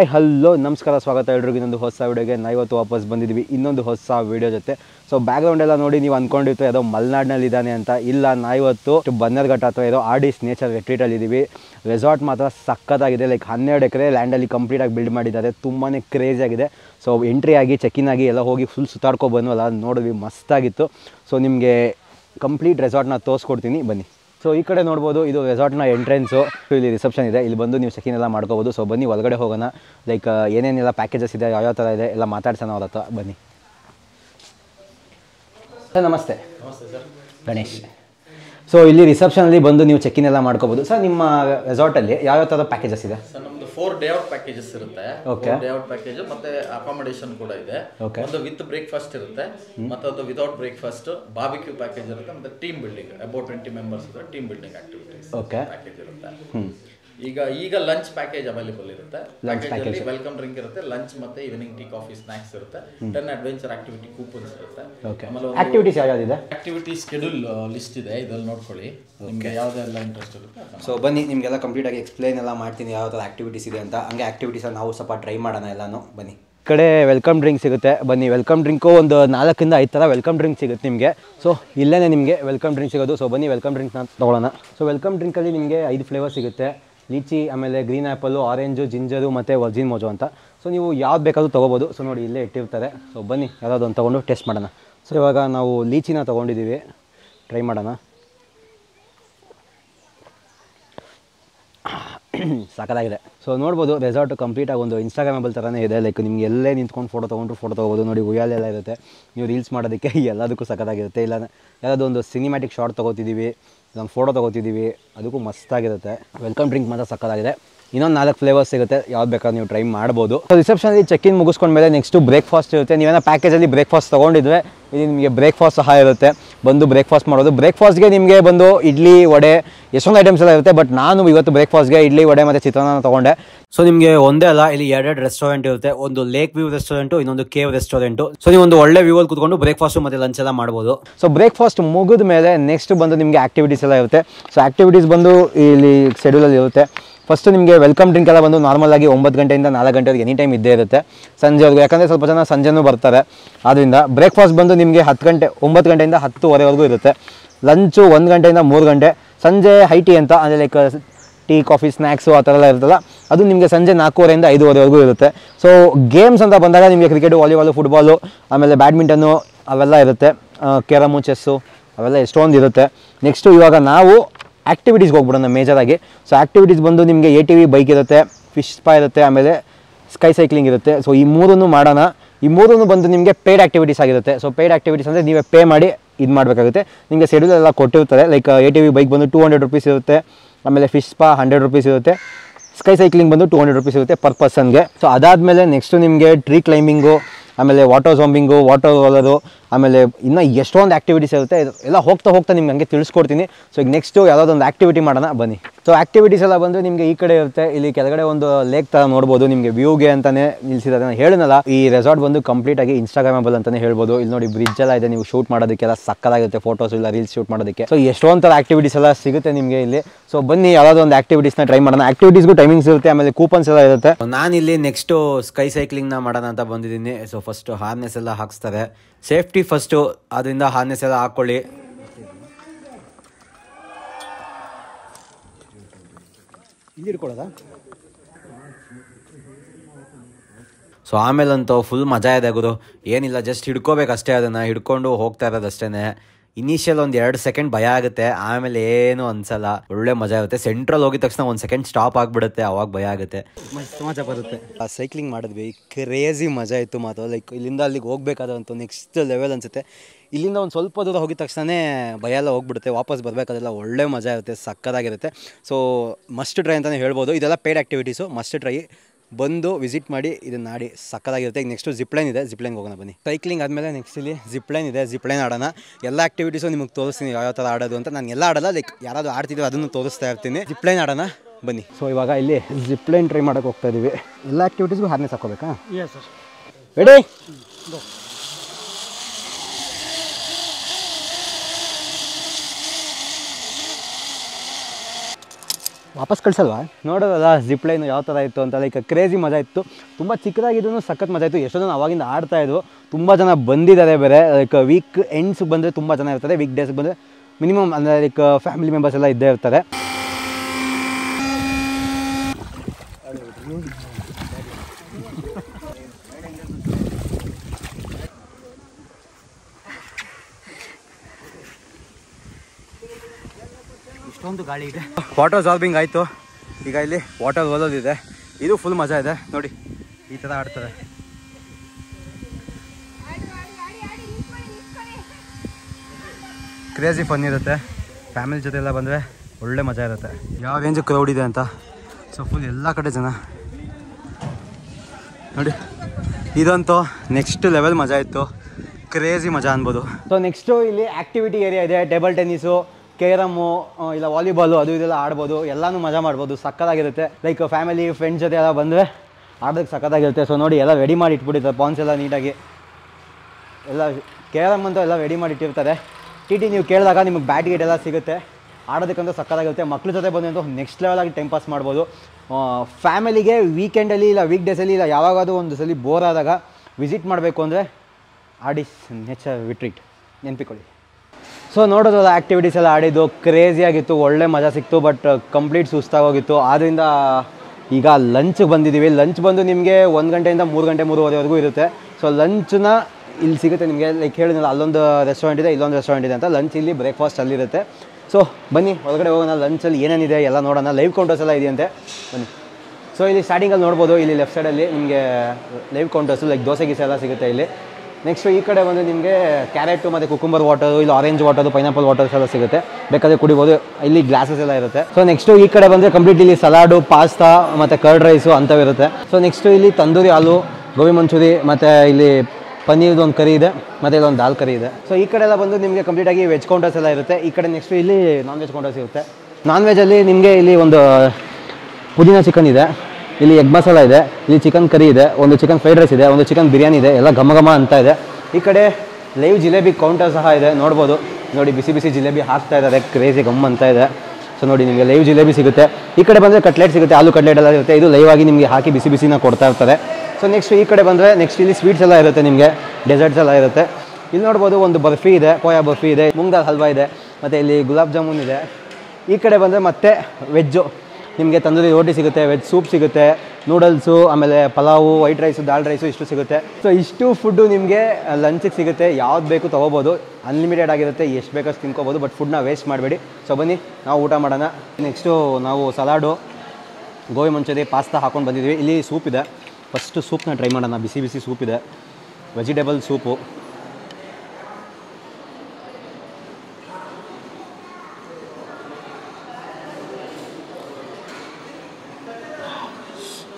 Hi, hello, ನಮಸ್ಕಾರ, ಸ್ವಾಗತ ಎಲ್ರಿಗೂ. ಇನ್ನೊಂದು ಹೊಸ ವಿಡಿಯೋಗೆ ನಾ ಇವತ್ತು ವಾಪಸ್ ಬಂದಿದ್ವಿ. ಇನ್ನೊಂದು ಹೊಸ ವಿಡಿಯೋ ಜೊತೆ. ಸೊ ಬ್ಯಾಕ್ಗ್ರೌಂಡ್ ಎಲ್ಲ ನೋಡಿ ನೀವು ಅಂದ್ಕೊಂಡಿತ್ತು ಯಾವುದೋ ಮಲೆನಾಡಿನಲ್ಲಿ ಇದ್ದಾನೆ ಅಂತ. ಇಲ್ಲ ನಾವಿವತ್ತು ಬನ್ನರ್ಘಟ್ಟ ಅಥವಾ ಏನೋ ಆರ್ಡಿಸ್ ನೇಚರ್ ರೆಟ್ರೀಟಲ್ಲಿ ಇದ್ದೀವಿ. ರೆಸಾರ್ಟ್ ಮಾತ್ರ ಸಕ್ಕತ್ತಾಗಿದೆ ಲೈಕ್ ಹನ್ನೆರಡು ಎಕರೆ ಲ್ಯಾಂಡಲ್ಲಿ ಕಂಪ್ಲೀಟಾಗಿ ಬಿಲ್ಡ್ ಮಾಡಿದ್ದಾರೆ. ತುಂಬಾ ಆಗಿದೆ. ಸೊ ಎಂಟ್ರಿ ಆಗಿ ಚೆಕಿನ್ ಆಗಿ ಎಲ್ಲ ಹೋಗಿ ಫುಲ್ ಸುತ್ತಾಡ್ಕೊ ಅದ್ ನೋಡಿದ್ವಿ, ಮಸ್ತಾಗಿತ್ತು. ಸೊ ನಿಮಗೆ ಕಂಪ್ಲೀಟ್ ರೆಸಾರ್ಟ್ನ ತೋರಿಸ್ಕೊಡ್ತೀನಿ. ಬನ್ನಿ. ಸೊ ಈ ಕಡೆ ನೋಡ್ಬೋದು ಇದು ರೆಸಾರ್ಟ್ನ ಎಂಟ್ರೆನ್ಸು ಇಲ್ಲಿ ರಿಸೆಪ್ಷನ್ ಇದೆ. ಇಲ್ಲಿ ಬಂದು ನೀವು ಚೆಕಿನ್ ಎಲ್ಲ ಮಾಡ್ಕೋಬೋದು. ಸೊ ಬನ್ನಿ ಒಳಗಡೆ ಹೋಗೋಣ. ಲೈಕ್ ಏನೇನೆಲ್ಲ ಪ್ಯಾಕೇಜಸ್ ಇದೆ ಯಾವ್ಯಾವ ಥರ ಇದೆ ಎಲ್ಲ ಮಾತಾಡ್ಸೋಣ ಅವ್ರ ಹತ್ರ. ಬನ್ನಿ. ಸರ್ ನಮಸ್ತೆ. ಗಣೇಶ್. ಸೊ ಇಲ್ಲಿ ರಿಸೆಪ್ಷನಲ್ಲಿ ಬಂದು ನೀವು ಚೆಕಿನ್ ಎಲ್ಲ ಮಾಡ್ಕೋಬೋದು. ಸರ್ ನಿಮ್ಮ ರೆಸಾರ್ಟಲ್ಲಿ ಯಾವ್ಯಾವ ಥರ ಪ್ಯಾಕೇಜಸ್ ಇದೆ? Sir four day out packages ಇರುತ್ತೆ. ಡೇ ಔಟ್ ಪ್ಯಾಕೇಜ್ ಮತ್ತೆ ಅಕಾಮಡೇಷನ್ ಕೂಡ ಇದೆ. ಒಂದು ವಿತ್ ಬ್ರೇಕ್ಫಾಸ್ಟ್ ಇರುತ್ತೆ. ಮತ್ತೆ ಒಂದು ವಿತೌಟ್ ಬ್ರೇಕ್ಫಾಸ್ಟ್ ಬಾಬಿಕ್ಯೂ ಪ್ಯಾಕೇಜ್ ಇರುತ್ತೆ. ಮತ್ತೆ team building about twenty members team building activities package ಇರುತ್ತೆ. ಈಗ ಈಗ ಲಂಚ್ ಪ್ಯಾಕೇಜ್ ಅವೈಲೇಬಲ್ ಇರುತ್ತೆ. ಪ್ಯಾಕೇಜ್ ಅಲ್ಲಿ ವೆಲ್ಕಮ್ ಡ್ರಿಂಕ್ ಇರುತ್ತೆ ಲಂಚ್ ಮತ್ತೆ ಈವ್ನಿಂಗ್ ಟೀ ಕಾಫಿ ಸ್ನಾಕ್ಸ್ ಇರುತ್ತೆ. ಟೆನ್ ಅಡ್ವೆಂಚರ್ ಆಕ್ಟಿವಿಟಿ ಕೂಪನ್ಸ್ ಇರುತ್ತೆ. ಆಮೇಲೆ ಆಕ್ಟಿವಿಟೀಸ್ ಯಾವ್ಯಾವ್ದಿದೆ? ಆಕ್ಟಿವಿಟಿ ಸ್ಕೆಡ್ಯೂಲ್ ಲಿಸ್ಟ್ ಇದೆ ಇದ್ರಲ್ಲಿ ನೋಡ್ಕೊಳ್ಳಿ. ನಿಮ್ಗೆ ಯಾವ್ದೆಲ್ಲ ಇಂಟ್ರೆಸ್ಟ್ ಇರುತ್ತೆ ಸೊ ಬನ್ನಿ ನಿಮಗೆಲ್ಲ ಕಂಪ್ಲೀಟಾಗಿ ಎಕ್ಸ್ಪ್ಲೈನ್ ಎಲ್ಲ ಮಾಡ್ತೀನಿ ಯಾವ ಥರ ಆಕ್ಟಿವಿಟೀಸ್ ಇದೆ ಅಂತ. ಹಂಗೆ ಆ್ಯಕ್ಟಿವಿಟೀಸ್ ನಾವು ಸ್ವಲ್ಪ ಟ್ರೈ ಮಾಡೋಣ ಎಲ್ಲಾನು. ಬನ್ನಿ. ಕಡೆ ವೆಲ್ಕಮ್ ಡ್ರಿಂಕ್ ಸಿಗುತ್ತೆ. ಬನ್ನಿ ವೆಲ್ಕಮ್ ಡ್ರಿಂಕು ಒಂದು ನಾಲ್ಕಿಂದ ಐದು ಥರ ವೆಲ್ಕಮ್ ಡ್ರಿಂಕ್ ಸಿಗುತ್ತೆ ನಿಮಗೆ. ಸೊ ಇಲ್ಲೇ ನಿಮಗೆ ವೆಲ್ಕಮ್ ಡ್ರಿಂಕ್ ಸಿಗೋದು. ಸೊ ಬನ್ನಿ ವೆಲ್ಕಮ್ ಡ್ರಿಂಕ್ನ ತೊಗೊಳ್ಳೋಣ. ಸೊ ವೆಲ್ಕಮ್ ಡ್ರಿಂಕಲ್ಲಿ ನಿಮಗೆ ಐದು ಫ್ಲೇವರ್ ಸಿಗುತ್ತೆ. ಲೀಚಿ, ಆಮೇಲೆ ಗ್ರೀನ್ ಆ್ಯಪಲ್ಲು, ಆರೆಂಜು, ಜಿಂಜರು ಮತ್ತು ವರ್ಜಿನ್ ಮೋಜೋ ಅಂತ. ಸೊ ನೀವು ಯಾವ್ದು ಬೇಕಾದರೂ ತೊಗೋಬೋದು. ಸೊ ನೋಡಿ, ಇಲ್ಲೇ ಇಟ್ಟಿರ್ತಾರೆ. ಸೊ ಬನ್ನಿ, ಯಾವುದಾದ್ರು ಒಂದು ತೊಗೊಂಡು ಟೆಸ್ಟ್ ಮಾಡೋಣ. ಸೊ ಇವಾಗ ನಾವು ಲೀಚಿನ ತೊಗೊಂಡಿದ್ದೀವಿ. ಟ್ರೈ ಮಾಡೋಣ. ಸಖತ್ತಾಗಿದೆ ಸೊ ನೋಡ್ಬೋದು ರೆಸಾರ್ಟ್ ಕಂಪ್ಲೀಟಾಗಿ ಒಂದು ಇನ್ಸ್ಟಾಗ್ರಾಮಬಲ್ ಥರನೇ ಇದೆ. ಲೈಕ್ ನಿಮ್ಗೆ ಎಲ್ಲೇ ನಿಂತ್ಕೊಂಡು ಫೋಟೋ ತೊಗೊಂಡ್ರು ಫೋಟೋ ತೊಗೋಬೋದು. ನೋಡಿ ಉಯ್ಯಾಲೆಲ್ಲ ಇರುತ್ತೆ. ನೀವು ರೀಲ್ಸ್ ಮಾಡೋದಕ್ಕೆ ಎಲ್ಲದಕ್ಕೂ ಸಖತ್ತಾಗಿರುತ್ತೆ. ಇಲ್ಲ ಯಾವುದಾದ್ರು ಒಂದು ಸಿನಿಮ್ಯಾಟಿಕ್ ಶಾರ್ಟ್ ತೊಗೋತಿದ್ದೀವಿ. ಒಂದು ಫೋಟೋ ತೊಗೋತಿದ್ದೀವಿ. ಅದಕ್ಕೂ ಮಸ್ತಾಗಿರುತ್ತೆ. ವೆಲ್ಕಮ್ ಡ್ರಿಂಕ್ ಮಾತ್ರ ಸಖತ್ತಾಗಿದೆ ಇನ್ನೊಂದು ನಾಲ್ಕು ಫ್ಲೇವರ್ಸ್ ಸಿಗುತ್ತೆ. ಯಾವ್ದು ಬೇಕಾದ್ರೂ ನೀವು ಟ್ರೈ ಮಾಡ್ಬೋದು. ರಿಸೆಪ್ಷನಲ್ಲಿ ಚೆಕ್ ಇನ್ ಮುಗಿಸ್ಕೊಂಡ್ಮೇಲೆ ನೆಕ್ಸ್ಟು ಬ್ರೇಕ್ಫಾಸ್ಟ್ ಇರುತ್ತೆ. ನೀವೇನೋ ಪ್ಯಾಕೇಜಲ್ಲಿ ಬ್ರೇಕ್ಫಾಸ್ಟ್ ತೊಗೊಂಡಿದ್ರೆ ಇಲ್ಲಿ ನಿಮಗೆ ಬ್ರೇಕ್ಫಾಸ್ಟ್ ಸಹ ಇರುತ್ತೆ. ಬಂದು ಬ್ರೇಕ್ಫಾಸ್ಟ್ ಮಾಡೋದು. ಬ್ರೇಕ್ಫಾಸ್ಟ್ಗೆ ನಿಮಗೆ ಬಂದು ಇಡ್ಲಿ, ವಡೆ, ಎಷ್ಟೊಂದು ಐಟಮ್ಸ್ ಎಲ್ಲ ಇರುತ್ತೆ. ಬಟ್ ನಾನು ಇವತ್ತು ಬ್ರೇಕ್ಫಾಸ್ಟ್ಗೆ ಇಡ್ಲಿ, ವಡೆ ಮತ್ತು ಚಿತ್ರಾನ್ನ ತೊಗೊಂಡೆ. ಸೊ ನಿಮಗೆ ಒಂದೇ ಅಲ್ಲ, ಇಲ್ಲಿ ಎರಡೆರಡು ರೆಸ್ಟೋರೆಂಟ್ ಇರುತ್ತೆ. ಒಂದು ಲೇಕ್ ವ್ಯೂ ರೆಸ್ಟೋರೆಂಟು ಇನ್ನೊಂದು ಕೇವ್ ರೆಸ್ಟೋರೆಂಟು ಸೊ ನೀವು ಒಂದು ಒಳ್ಳೆ ವ್ಯೂ ಅಲ್ಲಿ ಕುತ್ಕೊಂಡು ಬ್ರೇಕ್ಫಾಸ್ಟ್ ಮತ್ತೆ ಲಂಚ್ ಎಲ್ಲ ಮಾಡ್ಬೋದು. ಸೊ ಬ್ರೇಕ್ಫಾಸ್ಟ್ ಮುಗಿದ ಮೇಲೆ ನೆಕ್ಸ್ಟ್ ಬಂದು ನಿಮಗೆ ಆಕ್ಟಿವಿಟೀಸ್ ಎಲ್ಲ ಇರುತ್ತೆ. ಸೊ ಆಕ್ಟಿವಿಟೀಸ್ ಬಂದು ಇಲ್ಲಿ ಶೆಡ್ಯೂಲಲ್ಲಿ ಇರುತ್ತೆ. ಫಸ್ಟ್ ನಿಮಗೆ ವೆಲ್ಕಮ್ ಡ್ರಿಂಕ್ ಎಲ್ಲ ಬಂದು ನಾರ್ಮಲ್ ಆಗಿ ಒಂಬತ್ತು ಗಂಟೆಯಿಂದ ನಾಲ್ಕು ಗಂಟೆವರೆಗೆ ಎನಿ ಟೈಮ್ ಇದ್ದೇ ಇರುತ್ತೆ. ಸಂಜೆವರೆಗೂ ಯಾಕಂದರೆ ಸ್ವಲ್ಪ ಜನ ಸಂಜೆನೂ ಬರ್ತಾರೆ. ಆದ್ದರಿಂದ ಬ್ರೇಕ್ಫಾಸ್ಟ್ ಬಂದು ನಿಮಗೆ ಹತ್ತು ಗಂಟೆ, ಒಂಬತ್ತು ಗಂಟೆಯಿಂದ ಹತ್ತುವರೆವರೆಗೂ ಇರುತ್ತೆ. ಲಂಚು ಒಂದು ಗಂಟೆಯಿಂದ ಮೂರು ಗಂಟೆ. ಸಂಜೆ ಹೈ ಟಿ ಅಂತ, ಅಂದರೆ ಲೈಕ್ ಟೀ ಕಾಫಿ ಸ್ನ್ಯಾಕ್ಸು ಆ ಥರ ಎಲ್ಲ ಇರುತ್ತಲ್ಲ, ಅದು ನಿಮಗೆ ಸಂಜೆ ನಾಲ್ಕೂವರೆಯಿಂದ ಐದುವರೆವರೆಗೂ ಇರುತ್ತೆ. ಸೊ ಗೇಮ್ಸ್ ಅಂತ ಬಂದಾಗ ನಿಮಗೆ ಕ್ರಿಕೆಟು ವಾಲಿಬಾಲು ಫುಟ್ಬಾಲು ಆಮೇಲೆ ಬ್ಯಾಡ್ಮಿಂಟನ್ನು ಅವೆಲ್ಲ ಇರುತ್ತೆ. ಕ್ಯಾರಮು ಚೆಸ್ಸು ಅವೆಲ್ಲ ಎಷ್ಟೊಂದು ಇರುತ್ತೆ. ನೆಕ್ಸ್ಟು ಇವಾಗ ನಾವು ಆ್ಯಕ್ಟಿವಿಟೀಸ್ಗೆ ಹೋಗ್ಬಿಡೋಣ, ಮೇಜರಾಗಿ. ಸೊ ಆ್ಯಕ್ಟಿವಿಟೀಸ್ ಬಂದು ನಿಮಗೆ ಎ ಟಿ ವಿ ಬೈಕ್ ಇರುತ್ತೆ ಫಿಶ್ ಸ್ಪಾ ಇರುತ್ತೆ, ಆಮೇಲೆ ಸ್ಕೈ ಸೈಕ್ಲಿಂಗ್ ಇರುತ್ತೆ. ಸೊ ಈ ಮೂರನ್ನು ಮಾಡೋಣ. ಈ ಮೂರನ್ನು ಬಂದು ನಿಮಗೆ ಪೇಯ್ಡ್ ಆ್ಯಕ್ಟಿವಿಟೀಸ್ ಆಗಿರುತ್ತೆ. ಸೊ ಪೇಯ್ಡ್ ಆ್ಯಕ್ಟಿವಿಟೀಸ್ ಅಂದರೆ ನೀವೇ ಪೇ ಮಾಡಿ ಇದು ಮಾಡಬೇಕಾಗುತ್ತೆ. ನಿಮಗೆ ಶೆಡ್ಯೂಲ್ ಎಲ್ಲ ಕೊಟ್ಟಿರ್ತಾರೆ. Like A T V bike ಬಂದು ಟೂ ಹಂಡ್ರೆಡ್ ರುಪೀಸ್ ಇರುತ್ತೆ. ಆಮೇಲೆ ಫಿಶ್ ಸ್ಪಾ ಹಂಡ್ರೆಡ್ ರುಪೀಸ್ ಇರುತ್ತೆ. ಸ್ಕೈ ಸೈಕ್ಲಿಂಗ್ ಬಂದು ಟೂ ಹಂಡ್ರೆಡ್ ರುಪೀಸ್ ಇರುತ್ತೆ ಪರ್ ಪರ್ಸನ್ಗೆ ಸೊ ಅದಾದಮೇಲೆ ನೆಕ್ಸ್ಟು ನಿಮಗೆ ಟ್ರೀ ಕ್ಲೈಂಬಿಂಗು ಆಮೇಲೆ ವಾಟರ್ ಜಾಂಬಿಂಗು ವಾಟರ್ ಹೊಲೋದು, ಆಮೇಲೆ ಇನ್ನೂ ಎಷ್ಟೊಂದು ಆ್ಯಕ್ಟಿವಿಟೀಸ್ ಇರುತ್ತೆ ಎಲ್ಲ ಹೋಗ್ತಾ ಹೋಗ್ತಾ ನಿಮ್ಗೆ ಹಂಗೆ ತಿಳಿಸ್ಕೊಡ್ತೀನಿ. ಸೊ ಈಗ ನೆಕ್ಸ್ಟು ಯಾವುದಾದ್ರು ಒಂದು ಆ್ಯಕ್ಟಿವಿಟಿ ಮಾಡೋಣ, ಬನ್ನಿ. ಸೊ ಆ್ಯಕ್ಟಿವಿಟೀಸ್ ಎಲ್ಲ ಬಂದು ನಿಮಗೆ ಈ ಕಡೆ ಇರುತ್ತೆ. ಇಲ್ಲಿ ಕೆಳಗಡೆ ಒಂದು ಲೇಕ್ ಥರ ನೋಡ್ಬೋದು. ನಿಮಗೆ ವ್ಯೂಗೆ ಅಂತಲೇ ನಿಲ್ಸಿದ್ದಾರೆ ನಾನು ಈ ರೆಸಾರ್ಟ್ ಬಂದು ಕಂಪ್ಲೀಟ್ ಆಗಿ ಇನ್ಸ್ಟಾಗ್ರಾಮಬಲ್ ಅಂತಲೇ ಹೇಳ್ಬೋದು. ಇಲ್ಲಿ ನೋಡಿ ಬ್ರಿಡ್ಜ್ ಎಲ್ಲ ಇದೆ. ನೀವು ಶೂಟ್ ಮಾಡೋದಕ್ಕೆಲ್ಲ ಸಕ್ಕದಾಗಿರುತ್ತೆ ಫೋಟೋಸ್ ಇಲ್ಲ ರೀಲ್ಸ್ ಶೂಟ್ ಮಾಡೋದಕ್ಕೆ. ಸೊ ಎಷ್ಟೊಂದು ಥರ ಆಕ್ಟಿವಿಟೀಸ್ ಎಲ್ಲ ಸಿಗುತ್ತೆ ನಿಮಗೆ ಇಲ್ಲಿ. ಸೊ ಬನ್ನಿ ಯಾವುದೋ ಒಂದು ನ ಟ್ರೈ ಮಾಡೋಣ. ಆ್ಯಕ್ಟಿವಿಟೀಸ್ಗೂ ಟೈಮಿಂಗ್ಸ್ ಇರುತ್ತೆ, ಆಮೇಲೆ ಕೂಪನ್ಸ್ ಎಲ್ಲ ಇರುತ್ತೆ. ನಾನು ಇಲ್ಲಿ ನೆಕ್ಸ್ಟು ಸ್ಕೈ ಸೈಕ್ಲಿಂಗ್ನ ಮಾಡೋಣ ಅಂತ ಬಂದಿದ್ದೀನಿ. ಸೊ ಫಸ್ಟ್ ಹಾರ್ನೆಸ್ ಎಲ್ಲ ಹಾಕ್ಸ್ತಾರೆ. ಸೇಫ್ಟಿ ಫಸ್ಟು ಅದರಿಂದ ಹಾರ್ನೆಸ್ ಎಲ್ಲ ಹಾಕ್ಕೊಳ್ಳಿ. ಇಲ್ಲಿ ಹಿಡ್ಕೊಳ್ಳೋದಾ? ಸೊ ಆಮೇಲಂತೂ ಫುಲ್ ಮಜಾ ಇದೆ ಗುರು. ಏನಿಲ್ಲ ಜಸ್ಟ್ ಹಿಡ್ಕೋಬೇಕಷ್ಟೇ ಅದನ್ನು. ಹಿಡ್ಕೊಂಡು ಹೋಗ್ತಾ ಇರೋದು ಅಷ್ಟೇ ಇನಿಷಿಯಲ್ ಒಂದು ಎರಡು ಸೆಕೆಂಡ್ ಭಯ ಆಗುತ್ತೆ. ಆಮೇಲೆ ಏನು ಅನ್ಸಲ್ಲ. ಒಳ್ಳೆ ಮಜಾ ಇರುತ್ತೆ ಸೆಂಟ್ರಲ್ ಹೋಗಿದ ತಕ್ಷಣ ಒಂದು ಸೆಕೆಂಡ್ ಸ್ಟಾಪ್ ಆಗಿಬಿಡುತ್ತೆ. ಅವಾಗ ಭಯ ಆಗುತ್ತೆ. ಮಜಾ ಬರುತ್ತೆ. ಸೈಕ್ಲಿಂಗ್ ಮಾಡಿದ್ವಿ. ಕ್ರೇಜಿ ಮಜಾ ಇತ್ತು ಮಾತು ಲೈಕ್ ಇಲ್ಲಿಂದ ಅಲ್ಲಿಗೆ ಹೋಗ್ಬೇಕಾದಂತೂ ನೆಕ್ಸ್ಟ್ ಲೆವೆಲ್ ಅನ್ಸುತ್ತೆ. ಇಲ್ಲಿಂದ ಒಂದು ಸ್ವಲ್ಪ ದೂರ ಹೋಗಿದ ತಕ್ಷಣ ಭಯ ಎಲ್ಲ ಹೋಗ್ಬಿಡುತ್ತೆ. ವಾಪಸ್ ಬರಬೇಕಾದೆಲ್ಲ ಒಳ್ಳೆ ಮಜಾ ಇರುತ್ತೆ ಸಕ್ಕದಾಗಿರುತ್ತೆ. ಸೊ ಮಸ್ಟ್ ಟ್ರೈ ಅಂತಲೇ ಹೇಳ್ಬೋದು. ಇದೆಲ್ಲ ಪೇಯ್ಡ್ ಆ್ಯಕ್ಟಿವಿಟೀಸು ಮಸ್ಟ್ ಟ್ರೈ ಬಂದು ವಿಸಿಟ್ ಮಾಡಿ ಇದನ್ನ ಆಡಿ ಸಕ್ಕದಾಗಿರುತ್ತೆ. ಈಗ ನೆಕ್ಸ್ಟು ಜಿಪ್ಲೈನ್ ಇದೆ ಜಿಪ್ಲೈನ್ಗೆ ಹೋಗೋಣ ಬನ್ನಿ. ಸೈಕ್ಲಿಂಗ್ ಆದಮೇಲೆ ನೆಕ್ಸ್ಟ್ ಇಲ್ಲಿ ಜಿಪ್ಲೈನ್ ಇದೆ ಜಿಪ್ಲೈನ್ ಆಡೋಣ. ಎಲ್ಲ ಆ್ಯಕ್ಟಿವಿಟೀಸು ನಿಮಗೆ ತೋರಿಸ್ತೀನಿ ಯಾವ ಥರ ಆಡೋದು ಅಂತ. ನಾನು ಎಲ್ಲ ಆಡಲ್ಲ ಲೈಕ್ ಯಾರಾದರೂ ಆಡ್ತಿದ್ರು ಅದನ್ನು ತೋರಿಸ್ತಾ ಇರ್ತೀನಿ. ಜಿಪ್ಲೈನ್ ಆಡೋಣ ಬನ್ನಿ. ಸೊ ಇವಾಗ ಇಲ್ಲಿ ಜಿಪ್ಲೈನ್ ಟ್ರೈ ಮಾಡೋಕ್ಕೆ ಹೋಗ್ತಾ ಇದ್ದೀವಿ ಎಲ್ಲ ಆ್ಯಕ್ಟಿವಿಟೀಸ್ಗೂ ಹಾರ್ನೆಸ್ ಹಾಕೋಬೇಕಾ? ಎಸ್ ಸರ್ ರೆಡಿ ವಾಪಸ್ ಕಳ್ಸಲ್ವಾ? ನೋಡೋದಲ್ಲ ಜಿಪ್ ಲೈನು ಯಾವ ಥರ ಇತ್ತು ಅಂತ ಲೈಕ್ ಕ್ರೇಜಿ ಮಜಾ ಇತ್ತು. ತುಂಬ ಚಿಕ್ಕದಾಗಿದ್ದು ಸಖತ್ ಮಜಾ ಇತ್ತು. ಎಷ್ಟೋ ಜನ ಅವಾಗಿಂದ ಆಡ್ತಾ ಇದ್ವು ತುಂಬ ಜನ ಬಂದಿದ್ದಾರೆ ಬೇರೆ ಲೈಕ್ ವೀಕ್ ಎಂಡ್ಸ್ ಬಂದರೆ ತುಂಬ ಜನ ಇರ್ತಾರೆ ವೀಕ್ ಡೇಸ್ಗೆ ಬಂದರೆ ಮಿನಿಮಮ್ ಅಂದರೆ ಲೈಕ್ ಫ್ಯಾಮಿಲಿ ಮೆಂಬರ್ಸ್ ಎಲ್ಲ ಇದ್ದೇ ಇರ್ತಾರೆ. ಇಷ್ಟೊಂದು ಗಾಳಿ ಇದೆ. ವಾಟರ್ ಸಾಲ್ವಿಂಗ್ ಆಯಿತು. ಈಗ ಇಲ್ಲಿ ವಾಟರ್ ಓದೋದಿದೆ ಇದು ಫುಲ್ ಮಜಾ ಇದೆ. ನೋಡಿ ಈ ಥರ ಆಡ್ತದೆ. ಕ್ರೇಜಿ ಫನ್ ಇರುತ್ತೆ. ಫ್ಯಾಮಿಲಿ ಜೊತೆ ಎಲ್ಲ ಬಂದರೆ ಒಳ್ಳೆ ಮಜಾ ಇರುತ್ತೆ. ಯಾವ ರೇಂಜ್ ಕ್ರೌಡ್ ಇದೆ ಅಂತ. ಸೊ ಫುಲ್ ಎಲ್ಲ ಕಡೆ ಜನ. ನೋಡಿ ಇದಂತೂ ನೆಕ್ಸ್ಟ್ ಲೆವೆಲ್ ಮಜಾ ಇತ್ತು. ಕ್ರೇಜಿ ಮಜಾ ಅನ್ಬೋದು. ಸೊ ನೆಕ್ಸ್ಟು ಇಲ್ಲಿ ಆ್ಯಕ್ಟಿವಿಟಿ ಏರಿಯಾ ಇದೆ. ಟೇಬಲ್ ಟೆನ್ನಿಸು ಕೇರಮ್ಮು ಇಲ್ಲ ವಾಲಿಬಾಲು ಅದು ಇದೆಲ್ಲ ಆಡ್ಬೋದು, ಎಲ್ಲನೂ ಮಜಾ ಮಾಡ್ಬೋದು, ಸಕ್ಕತ್ತಾಗಿರುತ್ತೆ. ಲೈಕ್ ಫ್ಯಾಮಿಲಿ ಫ್ರೆಂಡ್ಸ್ ಜೊತೆ ಎಲ್ಲ ಬಂದರೆ ಆಡೋದಕ್ಕೆ ಸಕ್ಕತ್ತಾಗಿರುತ್ತೆ. ಸೊ ನೋಡಿ, ಎಲ್ಲ ರೆಡಿ ಮಾಡಿ ಇಟ್ಬಿಟ್ಟಿರ್ತಾರೆ ಪಾನ್ಸ್ ಎಲ್ಲ ನೀಟಾಗಿ. ಎಲ್ಲ ಕೇರಮ್ ಅಂತೂ ಎಲ್ಲ ರೆಡಿ ಮಾಡಿ ಇಟ್ಟಿರ್ತಾರೆ. ಟಿ ಟಿ ನೀವು ಕೇಳಿದಾಗ ನಿಮಗೆ ಬ್ಯಾಟ್ ಗೀಟ್ ಎಲ್ಲ ಸಿಗುತ್ತೆ. ಆಡೋದಕ್ಕಂತೂ ಸಕ್ಕತ್ತಾಗಿರುತ್ತೆ. ಮಕ್ಳ ಜೊತೆ ಬಂದಂತೂ ನೆಕ್ಸ್ಟ್ ಲೆವೆಲಾಗಿ ಟೈಮ್ ಪಾಸ್ ಮಾಡ್ಬೋದು. ಫ್ಯಾಮಿಲಿಗೆ ವೀಕೆಂಡಲ್ಲಿ ಇಲ್ಲ ವೀಕ್ ಡೇಸಲ್ಲಿ ಇಲ್ಲ, ಯಾವಾಗಾದರೂ ಒಂದು ಸಲ ಬೋರ್ ಆದಾಗ ವಿಸಿಟ್ ಮಾಡಬೇಕು ಅಂದರೆ ಆಡಿಸ್ ನೇಚರ್ ವಿಟ್ರೀಟ್ ನೆನ್ಪಿಕೊಳ್ಳಿ. ಸೊ ನೋಡೋದಲ್ಲ ಆ್ಯಕ್ಟಿವಿಟೀಸ್ ಎಲ್ಲ ಆಡಿದ್ದು ಕ್ರೇಜಿಯಾಗಿತ್ತು ಒಳ್ಳೆ ಮಜಾ ಸಿಕ್ತು ಬಟ್ ಕಂಪ್ಲೀಟ್ ಸುಸ್ತಾಗೋಗಿತ್ತು. ಆದ್ದರಿಂದ ಈಗ ಲಂಚ್ಗೆ ಬಂದಿದ್ದೀವಿ ಲಂಚ್ ಬಂದು ನಿಮಗೆ ಒಂದು ಗಂಟೆಯಿಂದ ಮೂರು ಗಂಟೆ ಮೂರುವರೆವರೆಗೂ ಇರುತ್ತೆ. ಸೊ ಲಂಚ್ನ ಇಲ್ಲಿ ಸಿಗುತ್ತೆ ನಿಮಗೆ. ಲೈಕ್ ಹೇಳಿದ್ನಲ್ಲ, ಅಲ್ಲೊಂದು ರೆಸ್ಟೋರೆಂಟ್ ಇದೆ, ಇಲ್ಲೊಂದು ರೆಸ್ಟೋರೆಂಟ್ ಇದೆ ಅಂತ. ಲಂಚ್ ಇಲ್ಲಿ ಬ್ರೇಕ್ಫಾಸ್ಟ್ ಅಲ್ಲಿರುತ್ತೆ ಸೊ ಬನ್ನಿ ಹೊರಗಡೆ ಹೋಗೋಣ. ಲಂಚಲ್ಲಿ ಏನೇನಿದೆ ಎಲ್ಲ ನೋಡೋಣ. ಲೈವ್ ಕೌಂಟರ್ಸ್ ಎಲ್ಲ ಇದೆಯಂತೆ. ಬನ್ನಿ. ಸೊ ಇಲ್ಲಿ ಸ್ಟಾರ್ಟಿಂಗಲ್ಲಿ ನೋಡ್ಬೋದು. ಇಲ್ಲಿ ಲೆಫ್ಟ್ ಸೈಡಲ್ಲಿ ನಿಮಗೆ ಲೈವ್ ಕೌಂಟರ್ಸು ಲೈಕ್ ದೋಸೆ ಗೀಸೆ ಎಲ್ಲ ಸಿಗುತ್ತೆ ಇಲ್ಲಿ. ನೆಕ್ಸ್ಟ್ ಈ ಕಡೆ ಬಂದು ನಿಮಗೆ ಕ್ಯಾರೆಟು ಮತ್ತು ಕುಕುಂಬರ್ ವಾಟರು ಇಲ್ಲಿ ಆರೆಂಜ್ ವಾಟರು ಪೈನಾಪಲ್ ವಾಟರ್ಸ್ ಎಲ್ಲ ಸಿಗುತ್ತೆ. ಬೇಕಾದರೆ ಕುಡಿಬೋದು. ಇಲ್ಲಿ ಗ್ಲಾಸಸ್ ಎಲ್ಲ ಇರುತ್ತೆ. ಸೊ ನೆಕ್ಸ್ಟು ಈ ಕಡೆ ಬಂದರೆ ಕಂಪ್ಲೀಟ್ ಇಲ್ಲಿ ಸಲಾಡು ಪಾಸ್ತಾ ಮತ್ತು ಕರ್ಡ್ ರೈಸು ಅಂಥವಿರುತ್ತೆ ಸೊ ನೆಕ್ಸ್ಟು ಇಲ್ಲಿ ತಂದೂರಿ ಹಾಲು, ಗೋಬಿ ಮಂಚೂರಿ ಮತ್ತು ಇಲ್ಲಿ ಪನ್ನೀರ್ದು ಒಂದು ಕರಿ ಇದೆ, ಮತ್ತು ಇಲ್ಲೊಂದು ದಾಲ್ ಕರಿ ಇದೆ. ಸೊ ಈ ಕಡೆ ಎಲ್ಲ ಬಂದು ನಿಮಗೆ ಕಂಪ್ಲೀಟಾಗಿ ವೆಜ್ ಕೌಂಟರ್ಸ್ ಎಲ್ಲ ಇರುತ್ತೆ. ಈ ಕಡೆ ನೆಕ್ಸ್ಟ್ ಇಲ್ಲಿ ನಾನ್ ವೆಜ್ ಕೌಂಟರ್ಸ್ ಇರುತ್ತೆ. ನಾನ್ ವೆಜ್ಜಲ್ಲಿ ನಿಮಗೆ ಇಲ್ಲಿ ಒಂದು ಪುದೀನ ಚಿಕನ್ ಇದೆ. ಇಲ್ಲಿ ಎಗ್ ಮಸಾಲ ಇದೆ, ಇಲ್ಲಿ ಚಿಕನ್ ಕರಿ ಇದೆ, ಒಂದು ಚಿಕನ್ ಫ್ರೈಡ್ ರೈಸ್ ಇದೆ, ಒಂದು ಚಿಕನ್ ಬಿರಿಯಾನಿ ಇದೆ, ಎಲ್ಲ ಘಮ ಘಮ ಅಂತ ಇದೆ. ಈ ಕಡೆ ಲೈವ್ ಜಿಲೇಬಿ ಕೌಂಟರ್ ಸಹ ಇದೆ, ನೋಡ್ಬೋದು. ನೋಡಿ, ಬಿಸಿ ಬಿಸಿ ಜಿಲೇಬಿ ಹಾಕ್ತಾ ಇದ್ದಾರೆ ಕ್ರೇಜಿ ಗಮ್ ಅಂತ ಇದೆ. ಸೊ ನೋಡಿ, ನಿಮಗೆ ಲೈವ್ ಜಿಲೇಬಿ ಸಿಗುತ್ತೆ. ಈ ಕಡೆ ಬಂದರೆ ಕಟ್ಲೆಟ್ ಸಿಗುತ್ತೆ, ಆಲೂ ಕಟ್ಲೆಟ್ ಎಲ್ಲ ಇರುತ್ತೆ. ಇದು ಲೈವ್ ಆಗಿ ನಿಮಗೆ ಹಾಕಿ ಬಿಸಿ ಬಿಸಿನ ಕೊಡ್ತಾ ಇರ್ತಾರೆ ಸೊ ನೆಕ್ಸ್ಟ್ ಈ ಕಡೆ ಬಂದರೆ ನೆಕ್ಸ್ಟ್ ಇಲ್ಲಿ ಸ್ವೀಟ್ಸ್ ಎಲ್ಲ ಇರುತ್ತೆ ನಿಮಗೆ ಡೆಸರ್ಟ್ಸ್ ಎಲ್ಲ ಇರುತ್ತೆ. ಇಲ್ಲಿ ನೋಡ್ಬೋದು ಒಂದು ಬರ್ಫಿ ಇದೆ ಕೋಯಾ ಬರ್ಫಿ ಇದೆ, ಮುಂಗ್ ದಾಲ್ ಹಲ್ವಾ ಇದೆ, ಮತ್ತು ಇಲ್ಲಿ ಗುಲಾಬ್ ಜಾಮೂನ್ ಇದೆ. ಈ ಕಡೆ ಬಂದರೆ ಮತ್ತೆ ವೆಜ್ಜು ನಿಮಗೆ ತಂದೂರಿ ರೋಟಿ ಸಿಗುತ್ತೆ ವೆಜ್ ಸೂಪ್ ಸಿಗುತ್ತೆ ನೂಡಲ್ಸು ಆಮೇಲೆ ಪಲಾವು ವೈಟ್ ರೈಸು ದಾಲ್ ರೈಸು ಇಷ್ಟು ಸಿಗುತ್ತೆ. ಸೊ ಇಷ್ಟು ಫುಡ್ಡು ನಿಮಗೆ ಲಂಚಿಗೆ ಸಿಗುತ್ತೆ. ಯಾವ್ದು ಬೇಕು ತೊಗೋಬೋದು. ಅನ್ಲಿಮಿಟೆಡ್ ಆಗಿರುತ್ತೆ. ಎಷ್ಟು ಬೇಕಷ್ಟು ತಿನ್ಕೋಬೋದು. ಬಟ್ ಫುಡ್ನ ವೇಸ್ಟ್ ಮಾಡಬೇಡಿ. ಸೊ ಬನ್ನಿ. ನಾವು ಊಟ ಮಾಡೋಣ. ನೆಕ್ಸ್ಟು ನಾವು ಸಲಾಡು ಗೋಬಿ ಮಂಚೂರಿ ಪಾಸ್ತಾ ಹಾಕೊಂಡು ಬಂದಿದ್ದೀವಿ ಇಲ್ಲಿ ಸೂಪ್ ಇದೆ. ಫಸ್ಟು ಸೂಪ್ನ ಟ್ರೈ ಮಾಡೋಣ. ಬಿಸಿ ಬಿಸಿ ಸೂಪ್ ಇದೆ. ವೆಜಿಟೇಬಲ್ ಸೂಪು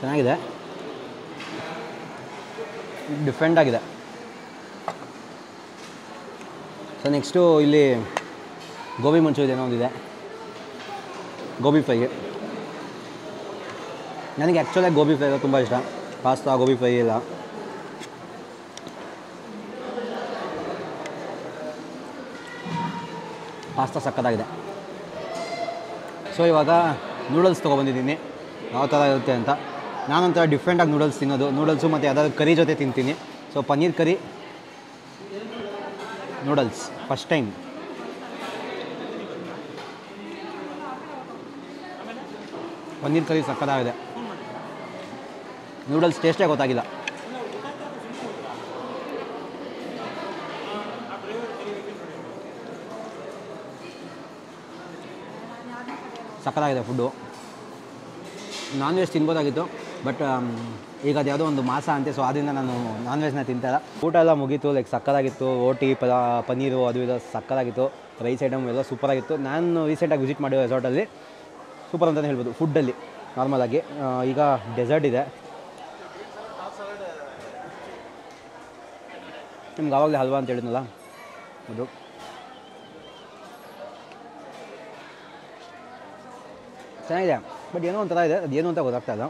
ಚೆನ್ನಾಗಿದೆ. ಡಿಫ್ರೆಂಟ್ ಆಗಿದೆ. ಸೊ ನೆಕ್ಸ್ಟು ಇಲ್ಲಿ ಗೋಬಿ ಮಂಚೂರಿ ಏನೋ ಒಂದಿದೆ. ಗೋಬಿ ಫ್ರೈ ನನಗೆ ಆ್ಯಕ್ಚುಲಾಗಿ ಗೋಬಿ ಫ್ರೈ ತುಂಬ ಇಷ್ಟ. ಪಾಸ್ತಾ ಗೋಬಿ ಫ್ರೈ ಎಲ್ಲ. ಪಾಸ್ತಾ ಸಕ್ಕತ್ತಾಗಿದೆ. ಸೊ ಇವಾಗ ನೂಡಲ್ಸ್ ತೊಗೊಬಂದಿದ್ದೀನಿ ಯಾವ ಥರ ಇರುತ್ತೆ ಅಂತ. ನಾನೊಂಥರ ಡಿಫ್ರೆಂಟಾಗಿ ನೂಡಲ್ಸ್ ತಿನ್ನೋದು. ನೂಡಲ್ಸು ಮತ್ತು ಯಾವುದಾದ್ರು ಕರಿ ಜೊತೆ ತಿಂತೀನಿ. So paneer curry noodles first time paneer curry ಸಕ್ಕತ್ತಾಗಿದೆ. ನೂಡಲ್ಸ್ ಟೇಸ್ಟೇ ಗೊತ್ತಾಗಿಲ್ಲ. ಸಕ್ಕತ್ತಾಗಿದೆ ಫುಡ್ಡು ನಾನ್ ವೆಜ್ ತಿನ್ಬೋದಾಗಿತ್ತು. ಬಟ್ ಈಗ ಅದು ಯಾವುದೋ ಒಂದು ಮಾಸ ಅಂತೆ ಸೊ ಅದರಿಂದ ನಾನು ನಾನ್ ವೆಜ್ನ ತಿಂತಾಯಿಲ್ಲ ಊಟ ಎಲ್ಲ ಮುಗೀತು ಲೈಕ್ ಸಕ್ಕದಾಗಿತ್ತು. ಓಟಿ ಪದ ಪನ್ನೀರು, ಅದು ಇದು ಸಕ್ಕದಾಗಿತ್ತು. ರೈಸ್ ಐಟಮ್ ಎಲ್ಲ ಸೂಪರಾಗಿತ್ತು. ನಾನು ರೀಸೆಂಟಾಗಿ ವಿಸಿಟ್ ಮಾಡಿರೋ ರೆಸಾರ್ಟಲ್ಲಿ ಸೂಪರ್ ಅಂತಲೇ ಹೇಳ್ಬೋದು ಫುಡ್ಡಲ್ಲಿ ನಾರ್ಮಲಾಗಿ ಈಗ ಡೆಸರ್ಟ್ ಇದೆ. ನಿಮ್ಗೆ ಆವಾಗಲೇ ಹಲ್ವಾ ಅಂತ ಹೇಳಿದ್ನಲ್ಲ, ಅದು. ಚೆನ್ನಾಗಿದೆ ಬಟ್ ಏನೋ ಒಂಥರ ಇದೆ, ಅದು ಏನು ಅಂತ ಗೊತ್ತಾಗ್ತಾ ಇಲ್ಲ.